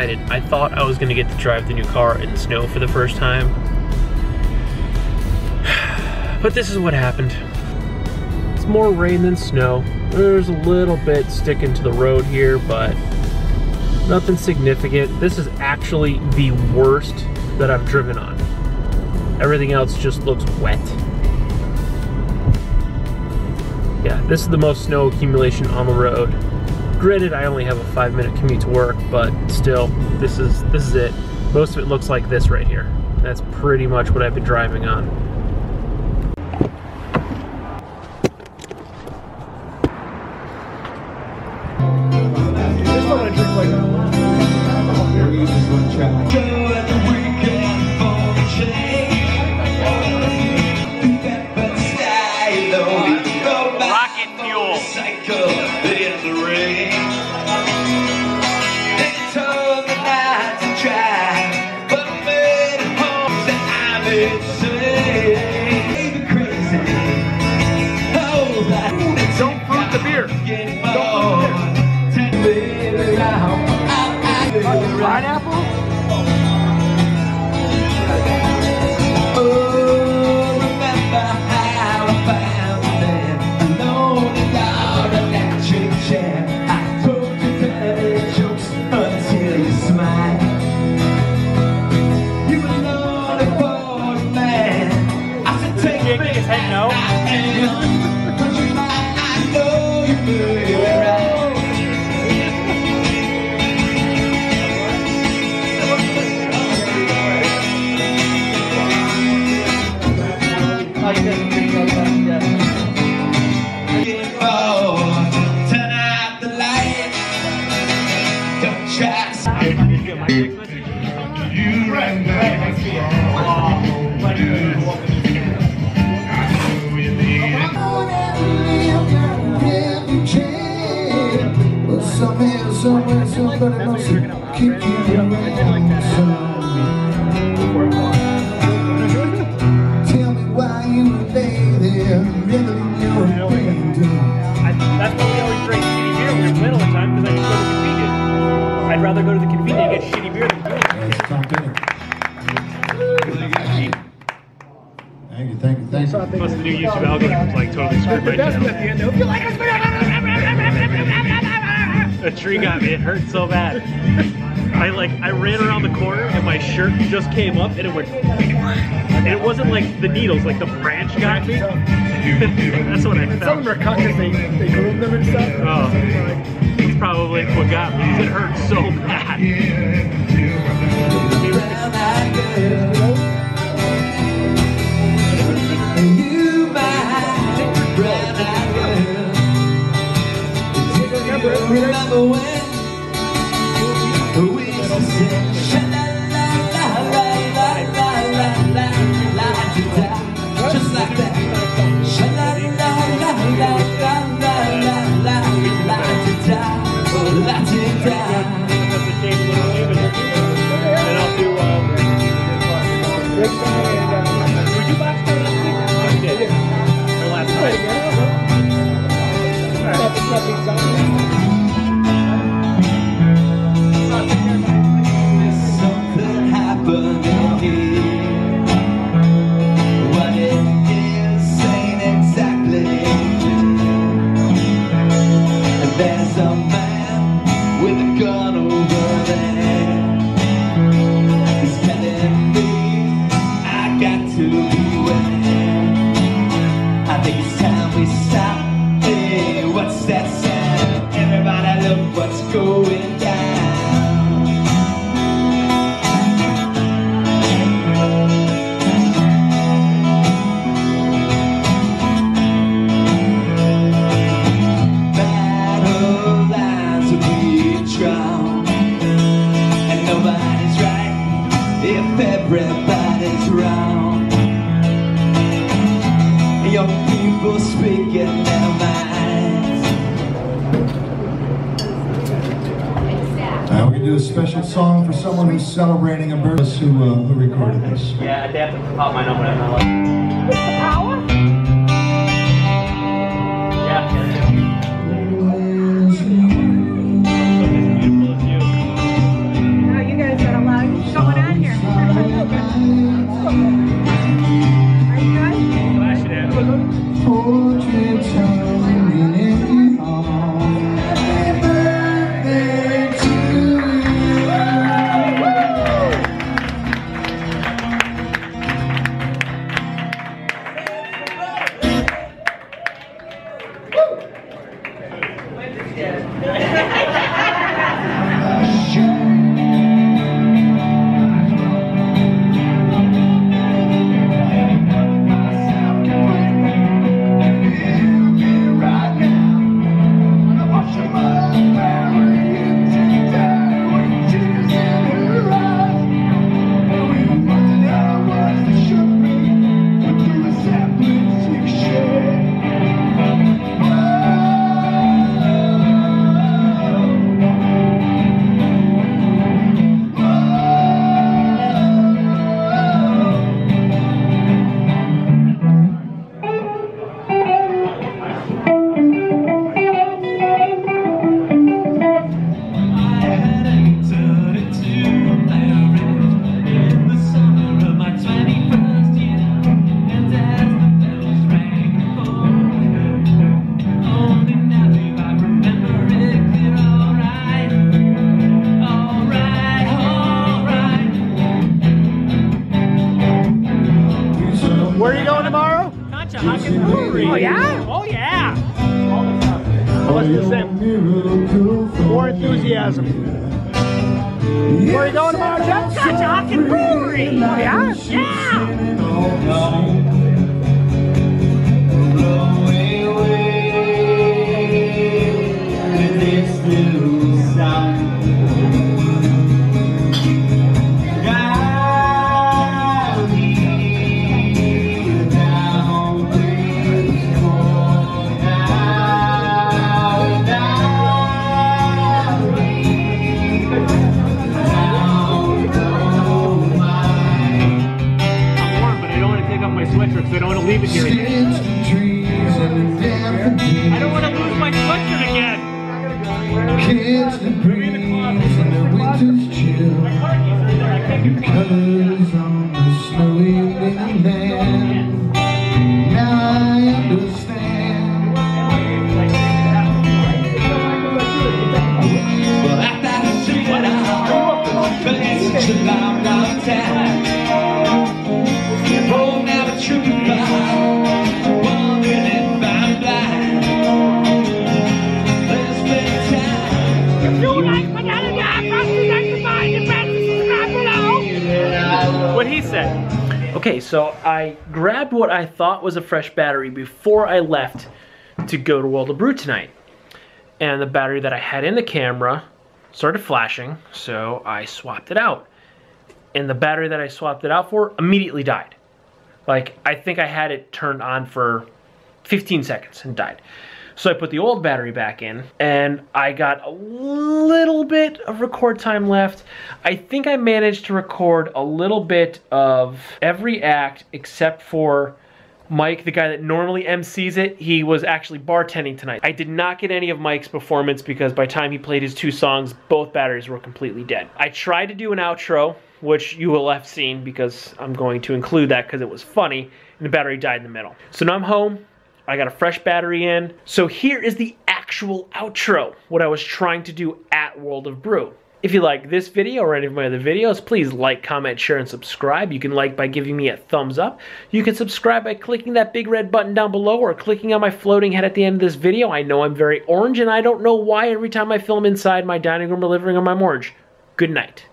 excited. I thought I was gonna get to drive the new car in the snow for the first time. But this is what happened. It's more rain than snow. There's a little bit sticking to the road here, but nothing significant. This is actually the worst that I've driven on. Everything else just looks wet. Yeah, this is the most snow accumulation on the road. Granted, I only have a five minute commute to work, but still, this is this is it. Most of it looks like this right here. That's pretty much what I've been driving on. Rocket to keep you around. So tell me why you lay there, wriggling your brain down. I, that's why we always drink shitty beer when we win all the time, because I just go to the convenience. I'd rather go to the convenience and get shitty beer than drink. Come dinner. Thank you, thank you, thank you. Plus the new YouTube algorithm's like totally screwed my channel. A tree got me, it hurt so bad. I like, I ran around the corner and my shirt just came up and it went, and it wasn't like the needles, like the branch got me. That's what I felt. Some of them are cut because they, they groom them and stuff. Oh, it's probably what got me. It hurt so bad. I think it's time someone who's celebrating a birthday who, uh, who recorded this. Yeah, I definitely can pop my number in. With the power? Yeah. Wow, you guys got a lot going on here. Oh yeah? Oh yeah. Oh, What's the same? More enthusiasm. Where are you going tomorrow, Jeff? Conshohocken Brewery. Oh yeah? Yeah. Get Colors so I grabbed what I thought was a fresh battery before I left to go to World of Brew tonight. And the battery that I had in the camera started flashing, so I swapped it out. And the battery that I swapped it out for immediately died. Like, I think I had it turned on for 15 seconds and died. So I put the old battery back in, and I got a little bit of record time left. I think I managed to record a little bit of every act except for Mike, the guy that normally MCs it, he was actually bartending tonight. I did not get any of Mike's performance because by the time he played his two songs, both batteries were completely dead. I tried to do an outro, which you will have seen because I'm going to include that because it was funny, and the battery died in the middle. So now I'm home. I got a fresh battery in. So here is the actual outro, what I was trying to do at World of Brew. If you like this video or any of my other videos, please like, comment, share, and subscribe. You can like by giving me a thumbs up. You can subscribe by clicking that big red button down below or clicking on my floating head at the end of this video. I know I'm very orange and I don't know why every time I film inside my dining room or living room I'm orange. Good night.